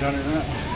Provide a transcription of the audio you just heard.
get under that.